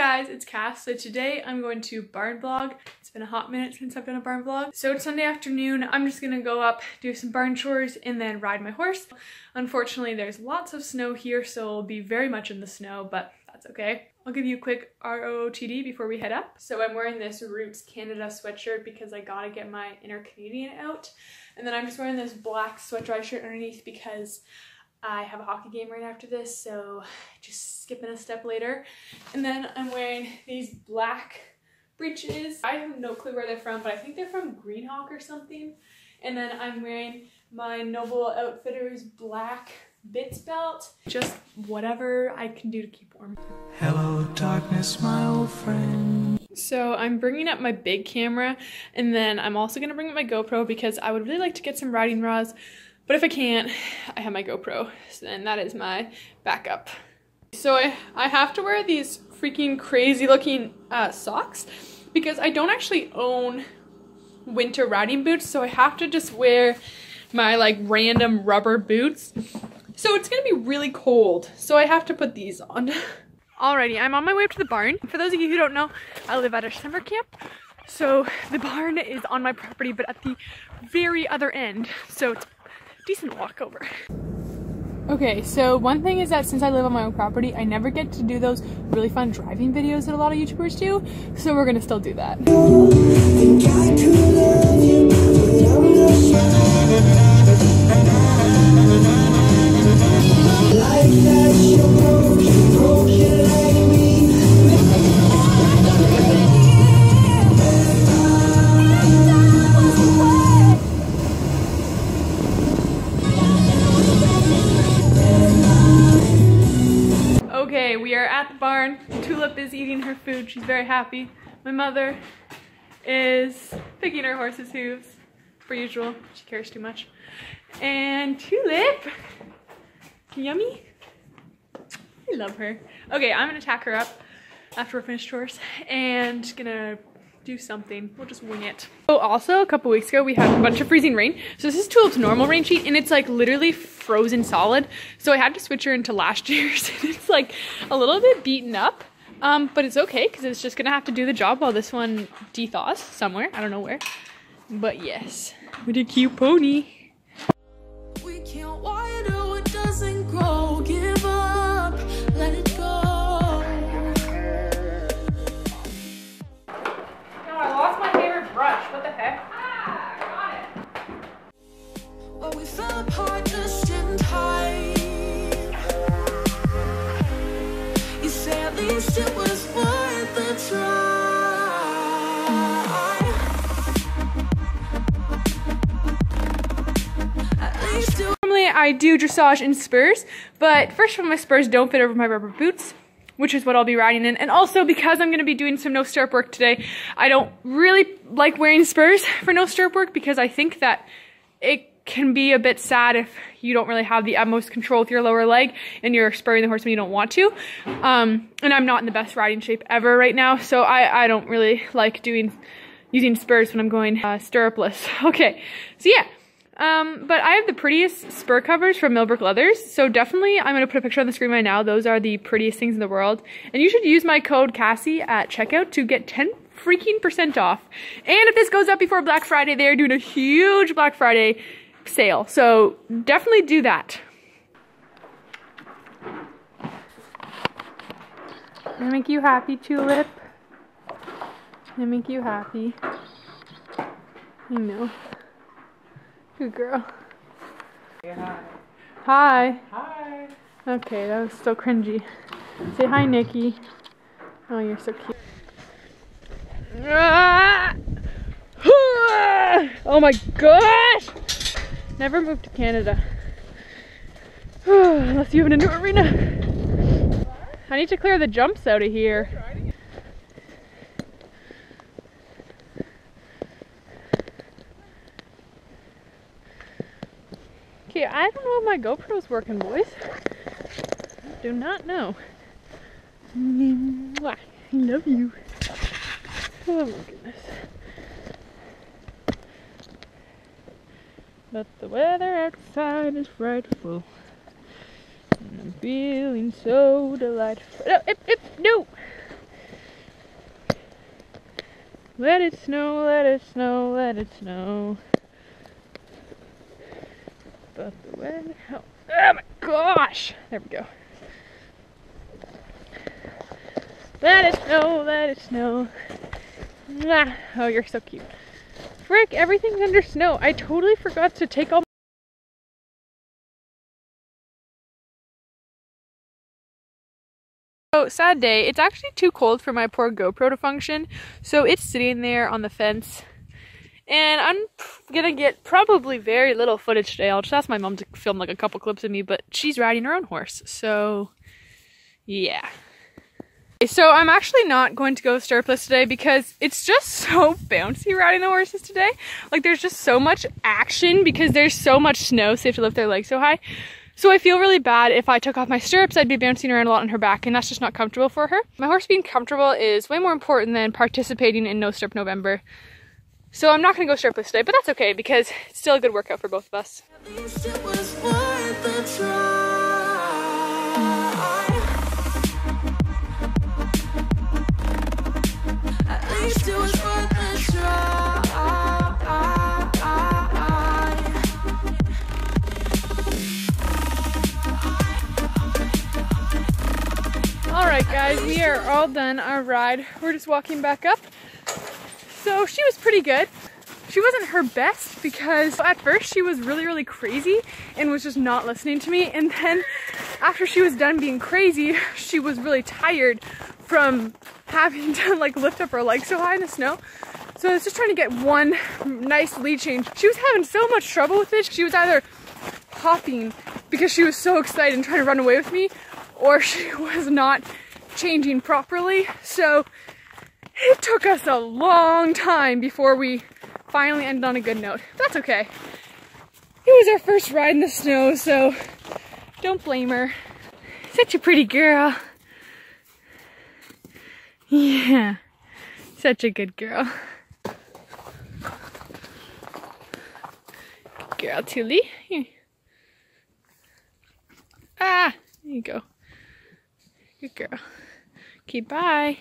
guys, it's Cass. So today I'm going to barn vlog. It's been a hot minute since I've done a barn vlog. So it's Sunday afternoon. I'm just gonna go up, do some barn chores, and then ride my horse. Unfortunately, there's lots of snow here, so I'll be very much in the snow, but that's okay. I'll give you a quick ROTD before we head up. So I'm wearing this Roots Canada sweatshirt because I gotta get my inner Canadian out. And then I'm just wearing this black sweat dry shirt underneath because I have a hockey game right after this, so just skipping a step later. And then I'm wearing these black breeches. I have no clue where they're from, but I think they're from Greenhawk or something. And then I'm wearing my Noble Outfitters black bits belt. Just whatever I can do to keep warm. Hello, darkness, my old friend. So I'm bringing up my big camera, and then I'm also gonna bring up my GoPro because I would really like to get some riding raws but if I can't, I have my GoPro, and that is my backup. So I, I have to wear these freaking crazy looking uh, socks because I don't actually own winter riding boots, so I have to just wear my like random rubber boots. So it's gonna be really cold, so I have to put these on. Alrighty, I'm on my way up to the barn. For those of you who don't know, I live at a summer camp. So the barn is on my property, but at the very other end. So it's decent walk over. Okay, so one thing is that since I live on my own property, I never get to do those really fun driving videos that a lot of YouTubers do, so we're gonna still do that. Barn. Tulip is eating her food. She's very happy. My mother is picking her horse's hooves, per usual. She cares too much. And Tulip, yummy. I love her. Okay, I'm gonna tack her up after we're finished chores and gonna do something. We'll just wing it. Oh, also a couple weeks ago we had a bunch of freezing rain. So this is Tulip's normal rain sheet and it's like literally frozen solid. So I had to switch her into last year's and it's like a little bit beaten up. Um, but it's okay because it's just gonna have to do the job while this one dethaws somewhere. I don't know where. But yes, what a cute pony. I do dressage in spurs, but first of all, my spurs don't fit over my rubber boots, which is what I'll be riding in. And also because I'm going to be doing some no stirrup work today, I don't really like wearing spurs for no stirrup work because I think that it can be a bit sad if you don't really have the utmost control with your lower leg and you're spurring the horse when you don't want to. Um, and I'm not in the best riding shape ever right now, so I, I don't really like doing using spurs when I'm going uh, stirrupless. Okay, so yeah. Um, but I have the prettiest spur covers from Millbrook Leathers, so definitely I'm going to put a picture on the screen right now. Those are the prettiest things in the world. And you should use my code Cassie at checkout to get 10 freaking percent off. And if this goes up before Black Friday, they're doing a huge Black Friday sale. So definitely do that. I make you happy, Tulip? I make you happy? You know. Good girl. hi. Hi. Hi. Okay, that was so cringy. Say hi, Nikki. Oh, you're so cute. Ah! Oh my gosh! Never moved to Canada. Unless you have a new arena. I need to clear the jumps out of here. Okay, I don't know if my GoPro's working, boys. Do not know. I love you. Oh my goodness. But the weather outside is frightful. And I'm feeling so delightful. No, no! Let it snow, let it snow, let it snow. But the weather. Oh, oh my gosh! There we go. Let it snow, let it snow. Oh, you're so cute. Frick, everything's under snow. I totally forgot to take all So, sad day. It's actually too cold for my poor GoPro to function, so it's sitting there on the fence. And I'm gonna get probably very little footage today. I'll just ask my mom to film like a couple clips of me, but she's riding her own horse, so yeah. So I'm actually not going to go Stirrupless today because it's just so bouncy riding the horses today. Like there's just so much action because there's so much snow, so they have to lift their legs so high. So I feel really bad if I took off my stirrups, I'd be bouncing around a lot on her back and that's just not comfortable for her. My horse being comfortable is way more important than participating in No Stirrup November. So I'm not gonna go stirrupless today, but that's okay because it's still a good workout for both of us. Guys, we are all done our ride. We're just walking back up. So she was pretty good. She wasn't her best because at first she was really, really crazy and was just not listening to me. And then after she was done being crazy, she was really tired from having to like lift up her legs so high in the snow. So I was just trying to get one nice lead change. She was having so much trouble with it. She was either hopping because she was so excited and trying to run away with me, or she was not changing properly. So it took us a long time before we finally ended on a good note. That's okay. It was our first ride in the snow, so don't blame her. Such a pretty girl. Yeah, such a good girl. Girl, Tilly. Here. Ah, there you go. Good girl. Okay, bye.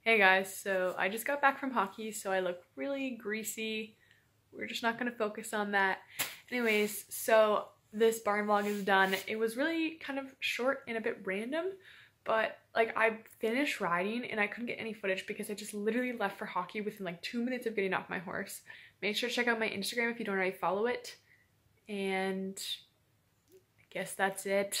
Hey guys, so I just got back from hockey, so I look really greasy. We're just not gonna focus on that. Anyways, so this barn vlog is done. It was really kind of short and a bit random, but like I finished riding and I couldn't get any footage because I just literally left for hockey within like two minutes of getting off my horse. Make sure to check out my Instagram if you don't already follow it. And I guess that's it.